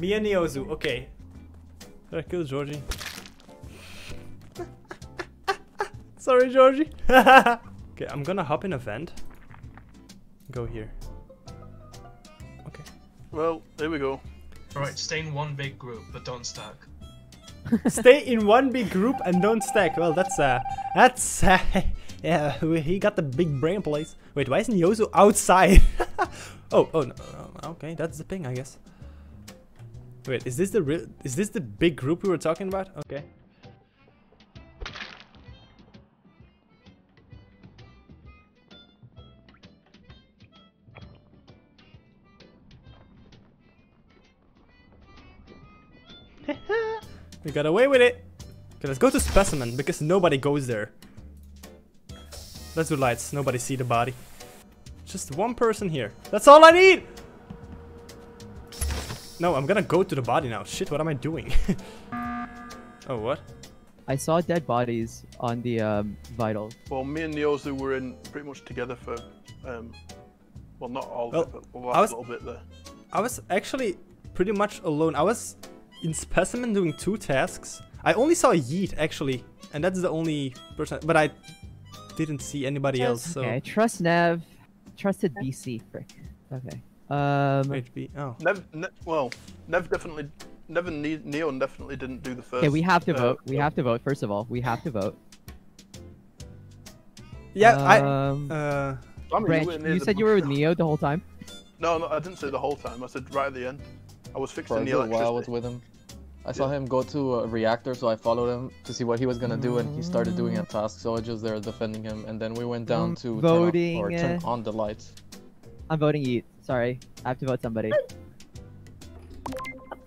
Me and Neozu. Okay. Did I kill Georgie? Sorry, Georgie. okay, I'm gonna hop in a vent. Go here. Okay. Well, there we go. Alright, stay in one big group, but don't stack. Stay in one big group and don't stack. Well, that's uh, that's uh, yeah. we- He got the big brain place. Wait, why isn't Yozu outside? oh, oh, no, no, okay, that's the ping, I guess. Wait, is this the real? Is this the big group we were talking about? Okay. we got away with it. Okay, let's go to specimen because nobody goes there. Let's do lights. Nobody see the body. Just one person here. That's all I need. No, I'm gonna go to the body now. Shit, what am I doing? oh, what? I saw dead bodies on the um, vital. Well, me and Neozu were in pretty much together for, um, well, not all Well, of it, but the I last was- little bit there. I was actually pretty much alone. I was in specimen doing two tasks. I only saw Yeet actually, and that's the only person. But I didn't see anybody else. So Okay, trust Nev. Trusted BC. Frick. Okay. Um. wait, be oh. Nev, ne well, Nev definitely, Nev and Ne- Neo definitely didn't do the first. Okay, we have to uh, vote. We have to vote. First of all, we have to vote. Yeah, I. Um, Uh, I mean, Branch, were near you said you were with Neo the whole time. No, no, I didn't say the whole time. I said right at the end. I was For fixing a the good while I was with him. I saw him go to a reactor, so I followed him to see what he was gonna do, and he started doing a task, so I was just there defending him, and then we went down Mm, to turn, off, voting, or turn on the lights. I'm voting Yeet. Sorry, I have to vote somebody.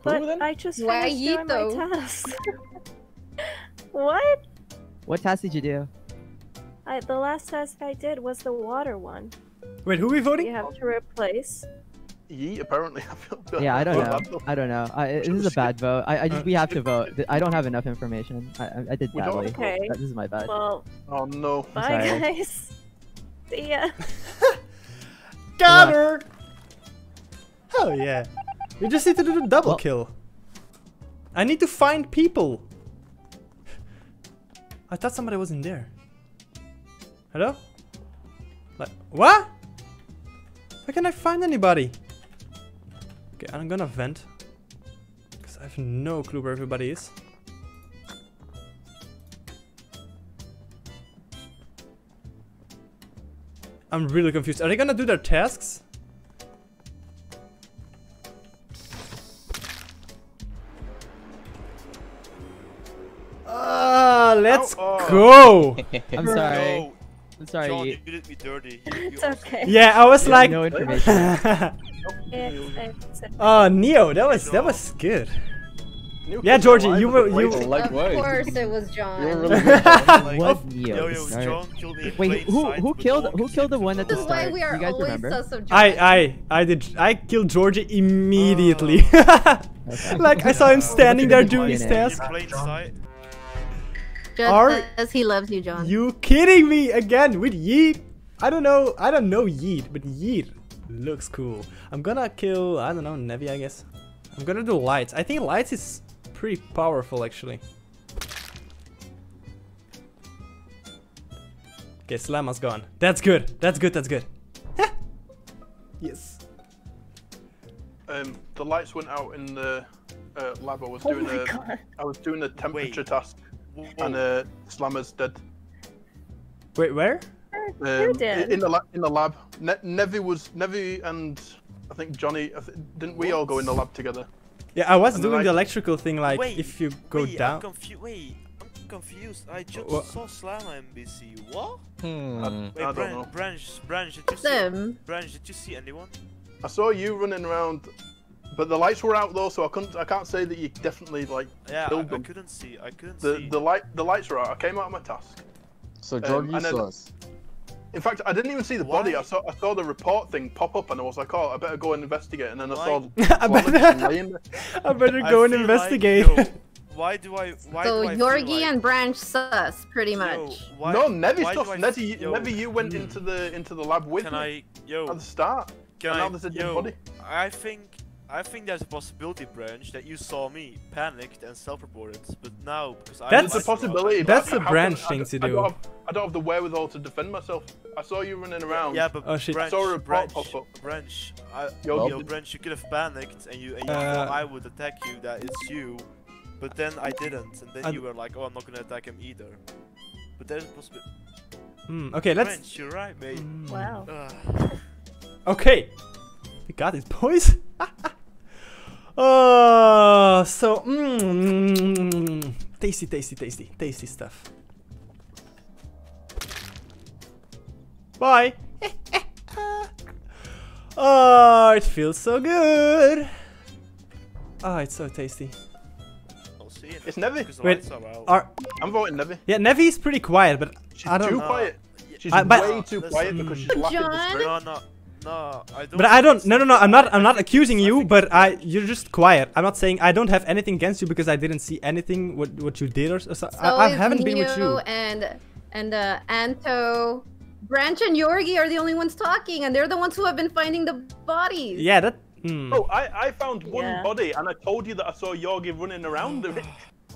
But then? I just Why finished you doing though? my task. what? What task did you do? I, the last task I did was the water one. wait, who we voting? You have to replace. Yeet, apparently. I feel Yeah, I don't know. I don't know. I, this is a bad vote. I, I just we have to vote. I don't have enough information. I, I, I did badly. Okay. This is my bad. Well, Oh no. bye guys. See ya. Got her. Hell yeah. We just need to do the double Well- kill. I need to find people. I thought somebody was in there. Hello? Like, what? How can I find anybody? Okay, I'm gonna vent. Because I have no clue where everybody is. I'm really confused. Are they gonna do their tasks? Go. I'm sorry. No, I'm sorry. John, Yeet. you did me dirty. You, you It's okay. Yeah, I was You like, no information. It's, it's oh Neo, that was that was good. Neo Yeah, Georgie, you were- you- blade. Likewise. Of course it was John. You were really good. John. Like, What Yo, Neo? yo, John killed me Wait, who who killed who killed the one at the This is why we are you guys always remember? sus of John. I I I did I killed Georgie immediately. Okay. Oh. like I saw him standing there doing his plain task. In. Just Are- as he loves you, John. You kidding me again with Yeet? I don't know. I don't know Yeet, but Yeet looks cool. I'm gonna kill. I don't know Nevi. I guess. I'm gonna do lights. I think lights is pretty powerful actually. Okay, Slama's gone. That's good. That's good. That's good. yes. Um, the lights went out in the uh, lab. I was Oh doing the god. I was doing a temperature Wait. task, Whoa, and uh, Slama's dead. Wait, where? Who Um, did? In the lab. In the lab. Ne- Nevi was Nevi and I think Johnny. I th- didn't we all go in the lab together? Yeah, I was And the doing the electrical thing. Like, Wait, if you go wait, I'm down. confu- wait, I'm confused. I just What? saw Slammer NBC. What? Hmm. Wait, I don't Bran- know. Branch, Branch, did you see? Them. Branch, did you see anyone? I saw you running around, but the lights were out though, so I couldn't. I can't say that you definitely like Yeah, I, killed I them. couldn't see. I couldn't The see. the light the lights were out. I came out of my task. So um, Georgie and then- saw us. In fact, I didn't even see the body. I saw I saw the report thing pop up, and I was like, "Oh, I better go and investigate." And then I Why? saw I Wallace better. I better I go and investigate. Like, yo, why do I? Why So do I Yorgi like, and Branch sus, pretty yo, much. why, no, Nevi why do stuff. I Nevi, yo, Nevi, you went into the into the lab with Can me I? Yo, at the start. can and I? now there's a dead body. I think I think there's a possibility, Branch, that you saw me, panicked, and self-reported. But now, because I That's- a lied to you, possibility. I- That's a branch I thing don't- to I do. don't, have, I don't have the wherewithal to defend myself. I saw you running around. Yeah, but Oh, shit. Branch, Saw a report Branch, pop up. Branch, I, Yo, yo, Branch, you could have panicked and you and you Uh, thought I would attack you. That it's you, but then I didn't, and then I- you were like, "Oh, I'm not gonna attack him either." But there's a possibility. Hmm, okay, let's. Branch, you're right, mate. Hmm. Wow. Okay. We got it, boys. oh, so mm, tasty, tasty, tasty, tasty stuff. Bye. oh, it feels so good. Oh, it's so tasty. I'll see you. It's Nevi. Wait, lights are. Are I'm voting Nevi. yeah, Nevi is pretty quiet, but She's I don't. too No, quiet. She's I- but- way too quiet because she's lacking the John? spirit. No, no, no. I don't. But I don't. No, no, no. I'm not. I'm not accusing you. But I. You're just quiet. I'm not saying I don't have anything against you because I didn't see anything what what you did or so. So I, I haven't been with you. And and uh, Anto, Branch and Yorgi are the only ones talking, and they're the ones who have been finding the bodies. Yeah. That. Hmm. Oh, I, I found one Yeah. body and I told you that I saw Yorgi running around it.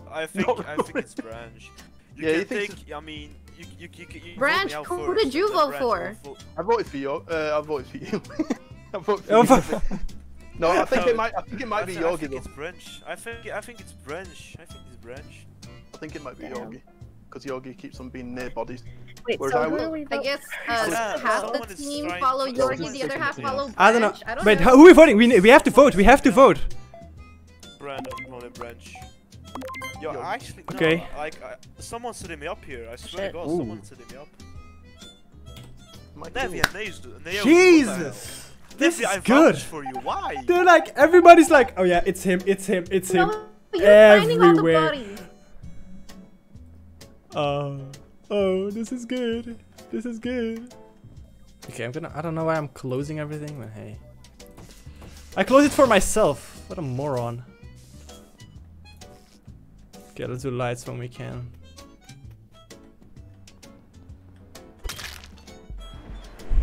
I think I think it's Branch. You Yeah, can think take. I mean, you you you, you, you vote Branch, me who did you then vote Branch for? will I voted for you. Uh, I voted for you. I voted for Oh, you. No, I think No, it might. I think it might I be Yogi. I think though. it's Branch. I think I think it's Branch. I think it's Branch. I think it might be Damn. Yorgi. Because Yogi keeps on being near bodies. Wait, Whereas so I who will- I guess uh, Yeah, half the team follow to- Yorgi, the other half follow Branch. I don't know. Branch. I don't Wait, know. who are we voting? We we have to vote. We have to vote. Branch, not a Branch. Yo, Yo. actually, no, Okay. Like, uh, I, someone's setting me up here. I swear Shit. to God, Ooh. someone's setting me up. Might Nevi be. and Naze, do- Neo, what the hell? Jesus. This Nevi, I is good. vouched for you. Why? They're like everybody's like, oh yeah, it's him, it's him, it's him. No, you're finding all the everywhere. bodies. Oh, oh, this is good. This is good. Okay, I'm gonna. I don't know why I'm closing everything, but hey, I close it for myself. What a moron. Okay, let's do lights when we can.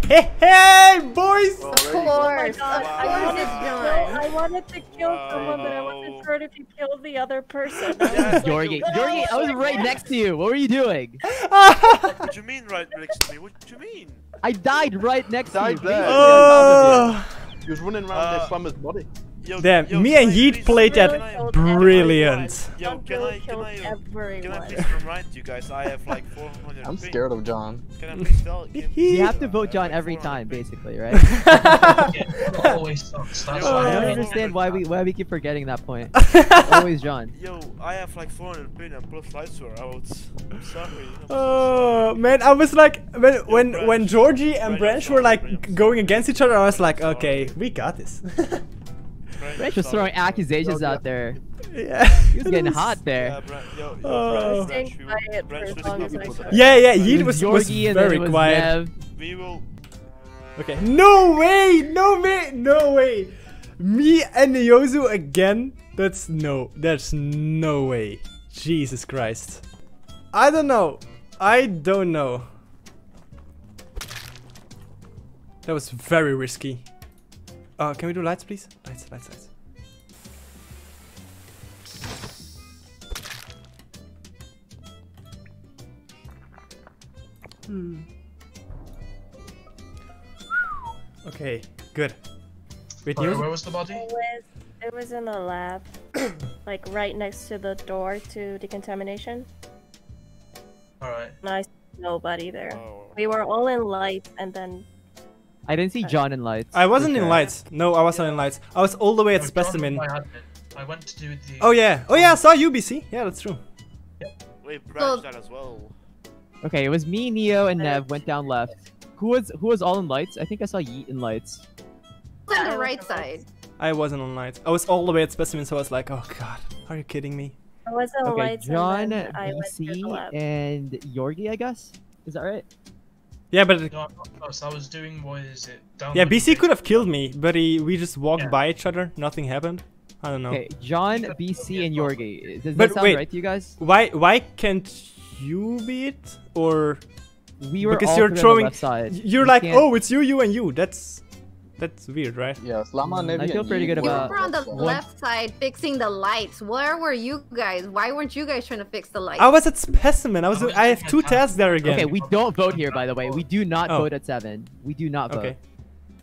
Hey, hey, boys! Well, Of there you go. course, God, of I course, wanted, to kill, I wanted to kill someone, but I Wow. wasn't sure if you killed the other person. Yeah. Yorgi, Yorgi, I was right next to you. What were you doing? What do you mean right next to me? What do you mean? I died right next to Died you. there. basically Oh, He was running around Uh, uh, Slama's body. Yo, damn, yo, me and I Yeet played that brilliant. Yo, can I, can I, can I please remind you guys I have like 400 I'm scared of John. Can I please tell? Can You You have to vote John every time, basically, right? Always sucks. That's why I I don't understand why we why we keep forgetting that point. Always John. Yo, I have like 400 pin and plus lights were out. I'm oh, sorry. Oh man, I was like when when when Georgie and Branch, Branch were like going against each other. I was like, okay, we got this. Sorry. Branch was throwing accusations out there. yeah, He was getting hot Yeah, there. Yo, yo. Oh. Branch, Staying Branch, we will- quiet for Branch, as listen long to as me. I could. Yeah, yeah, It Yeet was, was Yorgi and very was quiet. Nev. We will. Okay, no way, no way, no way. Me and Yozu again? That's no, that's no way. Jesus Christ. I don't know. I don't know. That was very risky. Uh, can we do lights, please? Lights, lights, lights. Hmm. Okay, good. Great Where, where was the body? It was, it was in the lab, like right next to the door to decontamination. Alright. Nice. Nobody there. Oh. We were all in lights, and then I didn't see John in lights. I wasn't for in lights. No, I wasn't in lights. I was all the way at No, specimen. my admin. I went to do the. Oh yeah. Oh yeah, I saw UBC. Yeah, that's true. Wait, Branch So- that as well. Okay, it was me, Neo, and Nev went down left. Who was who was all in lights? I think I saw Yeet in lights. on the right side. I wasn't on lights. I was all the way at specimen, so I was like, oh god, are you kidding me? I was in Okay, lights, John, and then I went to the BC, and Yorgi, I guess. Is that right? Yeah, but No, I'm not close. Was doing what is it? Down yeah, BC could have killed me, but he we just walked Yeah. by each other. Nothing happened. I don't know. Okay, John, BC, and Yorgi. Does But that sound wait. right to you guys? Why why can't you be it? Or We were Because all you're three the throwing- left side. you're We like, can't- oh, it's you, you, and you. That's That's weird, right? Yeah, Slama, Nevi, I feel pretty Yeet good You about- were on the That's, left side fixing the lights. Where were you guys? Why weren't you guys trying to fix the lights? I was at specimen. I was. I have two of tasks there again. Okay, we don't vote here, by the way. We do not Oh. vote at seven. We do not vote. Okay.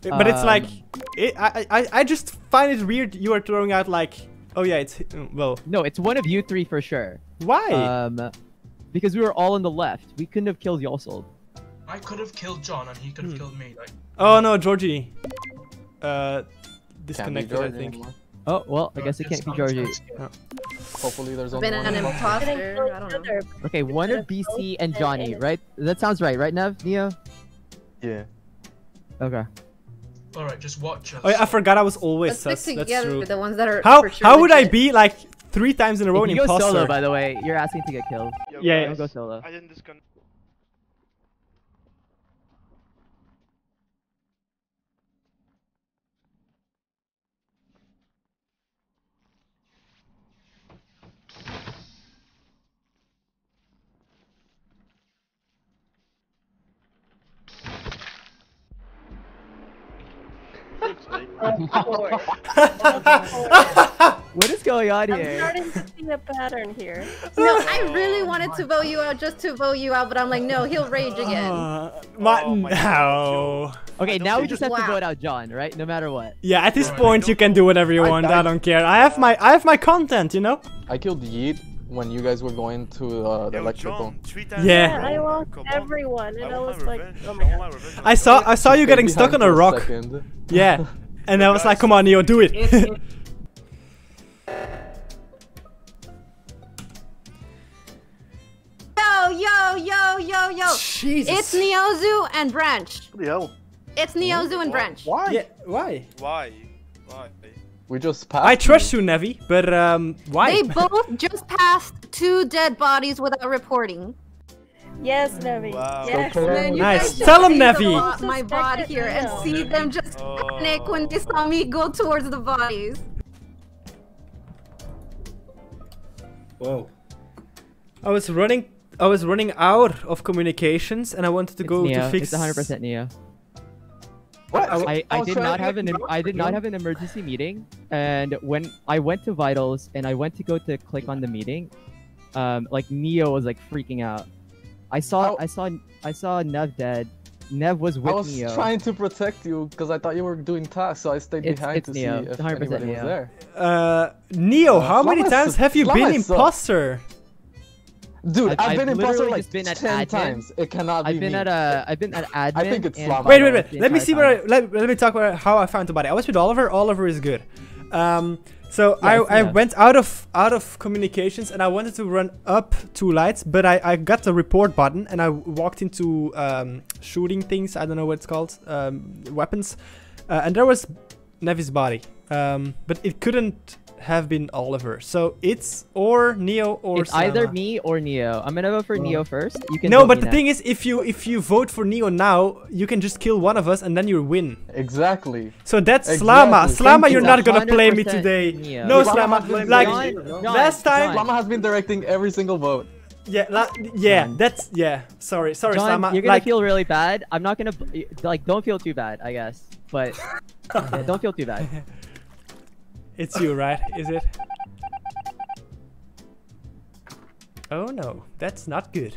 But it's like, Um, it, I, I, I just find it weird you are throwing out like, oh yeah, it's, well, No, it's one of you three for sure. why? Um, because we were all on the left. We couldn't have killed Yosel. I could have killed John and he could have Hmm. killed me. Like, oh no, Georgie. Uh, Can't disconnected, I think. anymore. Oh well, I guess it can't be Georgie. it's- Hopefully there's only Been one. an left. imposter. Didn't kill I don't know. Okay, one of BC and Johnny, right? That sounds right, right, Nev? Neo? Yeah. Okay. Alright, just watch us. Oh yeah, I forgot I was always Let's stick sus. That's true. the ones that are How sure how would I be like three times in a row If an you go solo, by the way, you're asking to get killed. Yeah, Don't go solo. I didn't disconnect. What is going on here? I'm here? starting to see a pattern here. No, I really wanted to vote you out just to vote you out, but I'm like, no, he'll rage again. Uh, my, Oh my no. God, Okay, now we just have to vote out John, right? No matter what. Yeah, at this Alright, point you can do whatever you I- want. I- I don't care. I have my I have my content, you know. I killed Yeet when you guys were going to uh, the Yo, electrical. John, three times Yeah. in a I lost Come on. everyone, and I I was like, oh I my god. I saw I saw you getting stuck on a rock. second. Yeah, and I was like, come on, Neo, do it. Yo, yo, yo, yo, yo. Jesus. It's Neozu and Branch. Bloody hell. It's Neozu and Branch. Why? Yeah, why? Why? Why? We just passed. I trust you, Nevi, but um, why? They both just passed two dead bodies without reporting. Yes, Nevi. Wow. Yes. So And then Nice. Tell just Tell 'em, see Nevi. the bot- my bot here and Neo. see them just Oh. panic when they saw me go towards the bodies. Whoa. I was running. I was running out of communications, and I wanted to It's go Neo. to fix. It's 100% Neo. What? I, I was did trying not to have an em- I did not have an emergency meeting, and when I went to vitals and I went to go to click on the meeting, um, like Neo was like freaking out. I saw Oh. I saw I saw Nev dead. Nev was with. I was Neo. trying to protect you because I thought you were doing tasks, so I stayed It's- behind it's to Neo. see It's if 100% anybody was there. Uh, Neo, Uh, how many times have you been imposter? Dude, I've- I've, I've been imposter literally like just been at 10 admin. times. It cannot be I've been me. at a I've been at admin. I think it's and Slama. Wait, wait, wait. Let me see time. where. I, let, let me talk about how I found the body. I was with Oliver. Oliver is good. Um, so Yeah, I, Neo. went out of out of communications and I wanted to run up two lights, but I, I got the report button and I walked into um, shooting things. I don't know what it's called. Um, weapons, uh, and there was Nevi's body. Um, but it couldn't have been Oliver. So it's or Neo or It's either me or Neo. I'm gonna vote for Neo first. You can No, but the next. thing is, if you if you vote for Neo now, you can just kill one of us and then you win. Exactly. So that's Exactly. Slama. Slama, you're not gonna play me today. Neo. No, Slama Slama. Like. John, last time. Slama has been directing every single vote. Yeah, la- yeah. John. That's yeah. Sorry, sorry, John, Slama. you're gonna Like, feel really bad. I'm not gonna like. Don't feel too bad, I guess. But yeah, don't feel too bad. it's you, right? Is it? Oh no, that's not good.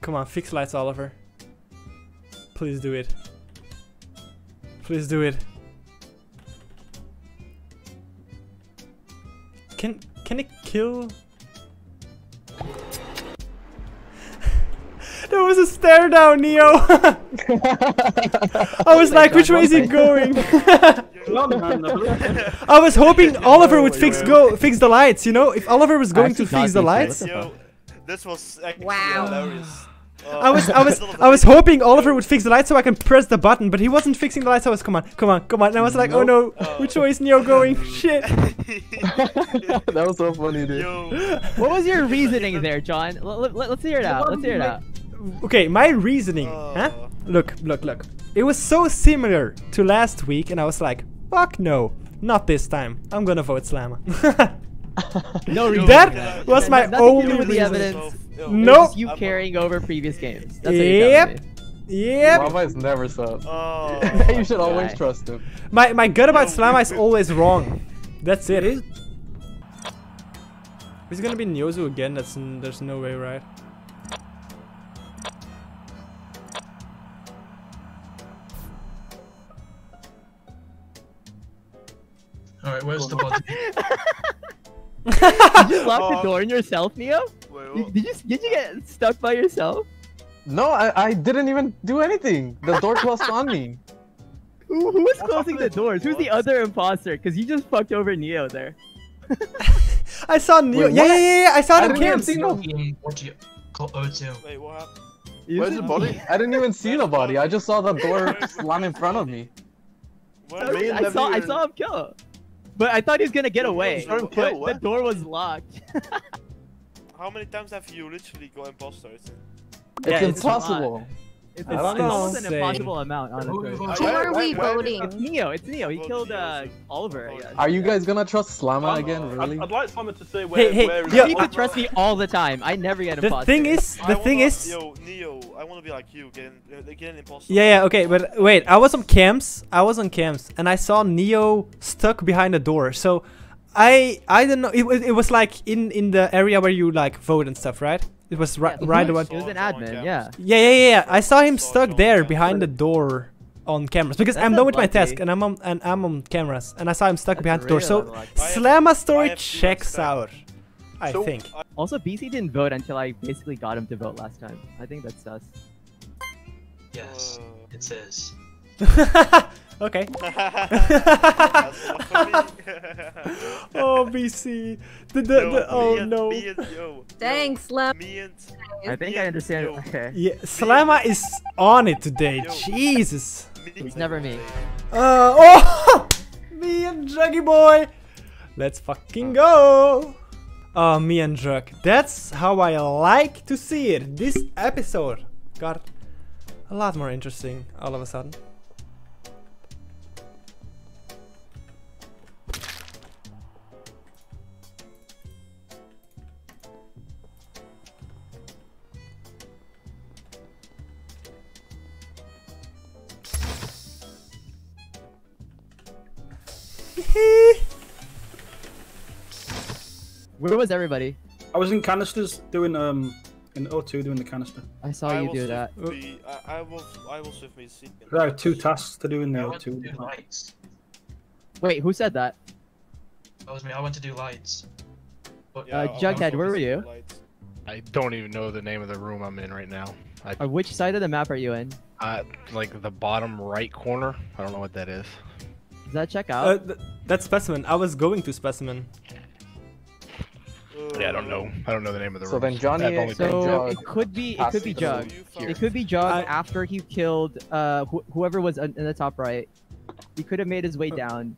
Come on, fix lights, Oliver. Please do it. Please do it. Can can it kill? Was a stare down, Neo. I was like, which way is he going? I was hoping Oliver would fix go fix the lights. You know, if Oliver was going to fix the lights, Yo, this was actually Wow. hilarious. Oh, I was I was I was hoping Oliver would fix the lights so I can press the button, but he wasn't fixing the lights. So I was come on, come on, come on. And I was like, oh no, Oh. which way is Neo going? Shit. that was so funny, dude. Yo, What was your reasoning there, John? L- l- let's hear it out. Let's hear it out. Okay, my reasoning, huh? Oh. Look, look, look. It was so similar to last week, and I was like, fuck no, not this time. I'm gonna vote Slama. No reason. that was my Nothing to do only with the reason. evidence. Yo, No. It's just you carrying over previous games. That's what you're telling Yep. me. Yep. Slama is never sus. Oh. you should always guy. trust him. My my gut about No, Slama is always wrong. That's it. Is it gonna be Nyozu again? That's there's no way, right? Alright, where's the body? Did you lock the Oh. door on yourself, Neo? Wait, Did, what? did you did you get stuck by yourself? No, I, I didn't even do anything. The door closed on me. Who, who was closing the doors? Who's the other imposter? Because you just fucked over Neo there. I saw Neo. Wait, yeah, yeah, yeah, yeah. I saw I the didn't see no. What you call O2? Wait, what happened? Where's the body? I didn't even see the body. I just saw the door slam in front of me. Where Me I saw I Nevi saw him kill. But I thought he was gonna get away. saw But kill, the door was locked. How many times have you literally got imposters? Yeah, It's it's impossible. It's, I it's don't know. almost an impossible amount, honestly. Who- Who are we wait, wait. voting? It's Neo. It's Neo. He killed uh, Oliver. Yeah. Are you guys gonna trust Slama again? I'd, Really? I'd like someone to say where. hey, where is yo- the You body. trust me all the time. I never get The imposter. thing is, the wanna, thing is. Yo, Neo, I wanna be like you, get, in, uh, get an imposter. Yeah, yeah, okay, but wait, I was on camps. I was on camps, and I saw Neo stuck behind a door. So, I I don't know. It was it was like in in the area where you like vote and stuff, right? It was right Yeah, right he about. was an Saw- saw on admin. cameras. Yeah. Yeah, yeah, yeah, yeah. I saw him Saw stuck there Campbell. behind the door on cameras because That's I'm done with my task and I'm on and I'm on cameras and I saw him stuck That's behind the door. So unlucky. I have- Slama story I have two checks out. I So, think. Also, BC didn't vote until I basically got him to vote last time. I think that's sus. Yes, Uh, it says. okay. That's enough for me. Oh BC. The, the, Yo, the, oh me and, no. Me and, yo, Thanks, yo, Slam. Me and, I think me I understand. yo, Okay. Yeah, Slama is on it today. Yo. Jesus. It's never me. Uh, oh, me and Juggy boy. Let's fucking go. Oh, me and Jug. That's how I like to see it. This episode got a lot more interesting all of a sudden. Was everybody? I was in canisters doing um in O2 doing the canister. I saw I you do that. Be, I, I will. I will swift me see. I have two tasks to do in the I went to do lights. Wait, who said that? That was me. I went to do lights. But Uh, I'll- Jughead, where were you? lights. I don't even know the name of the room I'm in right now. I Or which side of the map are you in? uh, like the bottom right corner. I don't know what that is. Does that check Uh, out? th- that's specimen. I was going to specimen. Yeah, I don't know. I don't know the name of the So room. then Johnny is- so Jug it could be it could be passes Jug. It could be Jug I- after he killed uh wh- whoever was in in the top right. He could have made his way down.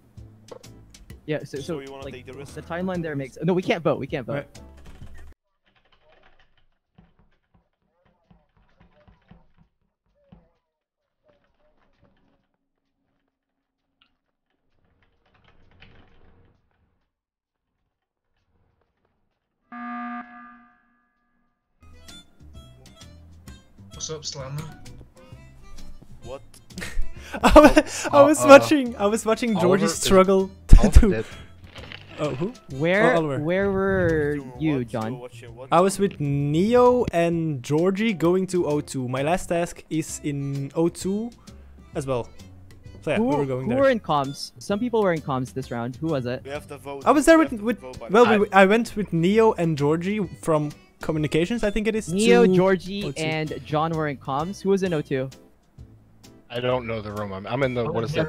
Yeah, so so, So like the the timeline there makes no. We can't vote. We can't vote. Right. What's up, Slama? What? I was, I Uh, was uh, watching. I was watching Oliver Georgie struggle to. Oliver to oh, who? Where Oliver. where were To you, what? John? To? I was with Neo and Georgie going to O2. My last task is in O2 as well. So yeah, who we were going who there. were in comms? Some people were in comms this round. Who was it? We have to vote. I was there we with with vote well, the- we, I went with Neo and Georgie from communications. I think it is. Neo, to Georgie, O2. and John were in comms. Who was in O2? I don't know the room. I'm, I'm in the Oh, what is yeah. it?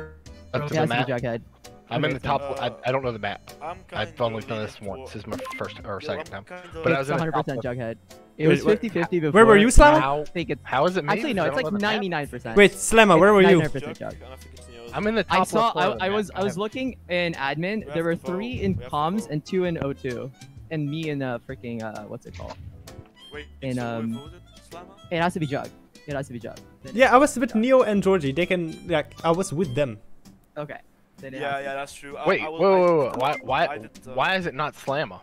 Up to Yeah, the it's the map. Jughead. I'm in the top. so- I, uh, I don't know the map. I'm I've only done this once. This is my first or Yo, second I'm time. kinda- But I was 100% top. Jughead. It was 50-50 before. where were you, Slama? How, I think it's how is it me? actually no. It's like know the map. 99%. Wait, Slama, where were you? 99% Jug. And I think it's Neo's. I'm in the top I saw. I, I was. I was looking in admin. There were three in We have to comms and two in O2, and me in uh freaking uh what's it called? Wait, in, so um, voted, It has to be Jug. It has to be Jug. Then- Yeah, I was with Neo and Georgie. They can like I was with them. Okay. Then Yeah, yeah, that's true. I, Wait, I whoa, will- I- whoa, whoa, why, why, did, uh, why is it not Slama?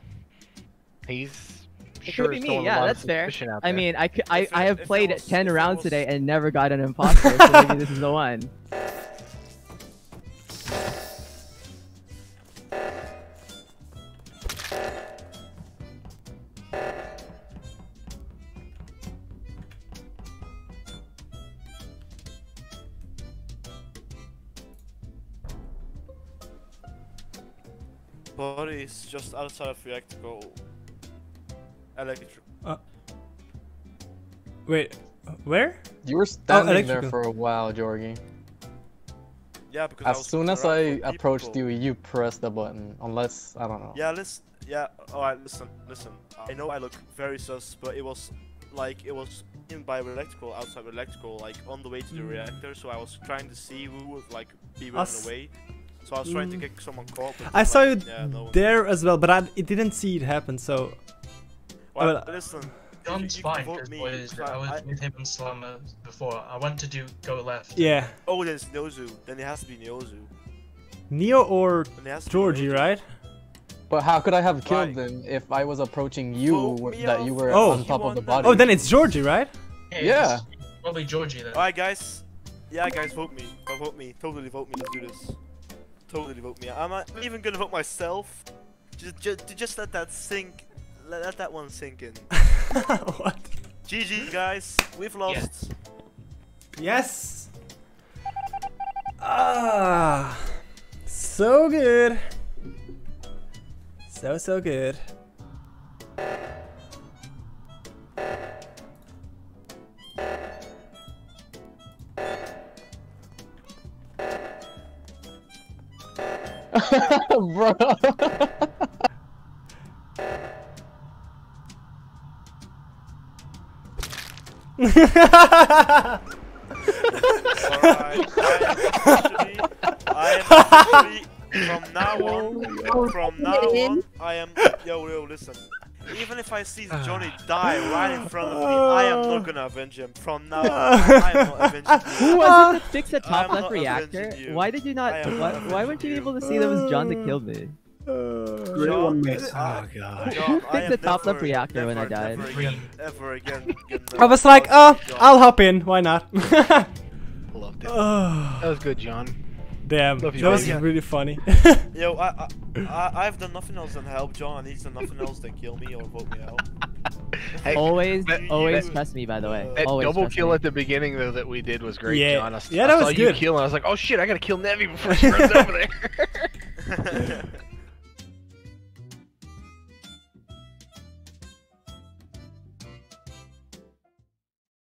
He's It sure could be me. Yeah, that's fair. I there. mean, I, I, I have played was- 10 rounds was- today and never got an imposter, so maybe this is the one. Body is just outside of reactor. Electric. Uh, wait, where? You were standing there for a while, Jorgy. Yeah, because I As was soon as I approached people. you, you pressed the button. Unless I don't know. Yeah, listen. Yeah, alright, listen, listen. I know I look very sus, but it was like it was in by electrical, outside of electrical, like on the way to the mm. reactor. So I was trying to see who would like be running Us- away. So I was trying to Mm. get someone caught. but I then, saw you yeah, no there as well, but I didn't see it happen. So Well, well, listen. John's you fine, vote because me, boys, I was I- with him and Slama before. I want to do go left. yeah, Oh, then it's Nyozu. Then it has to be Nyozu. Neo or Then it has Georgie, Nyozu. right? But how could I have killed Why? them if I was approaching you Vote that you were Oh. on top of the body? Oh, then it's Georgie, right? Hey, Yeah. Probably Georgie then. Alright, guys. Yeah, guys, vote me. Vote me. Totally vote me. Let's do this. Totally vote me. out. I'm not even gonna vote myself. Just, just, just let that sink. Let, let that one sink in. what? GG, guys. We've lost. Yes. Ah, so good. So so good. I am from now on. From now on, I am. Yo, yo, listen. Even if I see Johnny die right in front of me, I am not gonna avenge him. From now on, I am not avenging Who was it that fixed the top left reactor? Why did you not? Why, why weren't you avenging able to see that was John that killed me? Great John, one, mate. I- Oh god. John, Who I picked the top left never- reactor when I died? Never again, ever again. I was like, oh, John. I'll hop in. Why not? Loved it. oh, That was good, John. damn, Love you, that was baby. really funny. Yo, I, I, I, I've done nothing else than help John. He's done nothing else than kill me or vote me out. Hey, Always, that- always that- trust me. By the way, that That always double trust kill me. at the beginning though that we did was great, Yeah. John. I, s- Yeah, I that saw was you good. kill and I was like, oh shit, I gotta kill Nevi before she runs over there.